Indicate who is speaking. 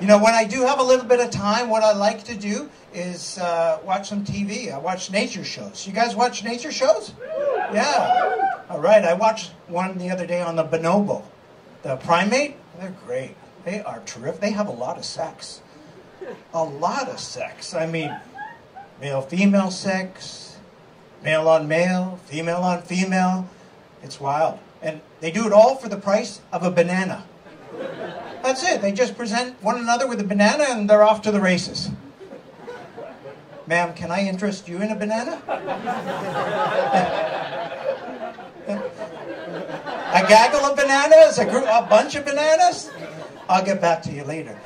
Speaker 1: You know, when I do have a little bit of time, what I like to do is uh, watch some TV. I watch nature shows. You guys watch nature shows? Yeah. All right. I watched one the other day on the bonobo, the primate. They're great. They are terrific. They have a lot of sex. A lot of sex. I mean, male female sex, male on male, female on female. It's wild. And they do it all for the price of a banana. That's it. They just present one another with a banana and they're off to the races. Ma'am, can I interest you in a banana? a gaggle of bananas? A, group, a bunch of bananas? I'll get back to you later.